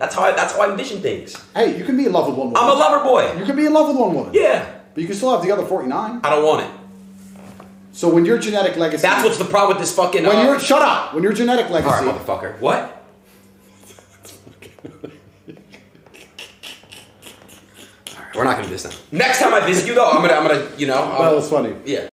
That's how I. That's how I envision things. Hey, you can be in love with one woman. I'm a lover boy. You can be in love with one woman. Yeah. But you can still have the other 49. I don't want it. So when your genetic legacy. That's what's the problem with this fucking. When uh, your shut up. When your genetic legacy. All right, motherfucker. What? All right, we're not gonna do this now. Next time I visit you, though, I'm gonna, I'm gonna, you know, Well, it's funny. yeah.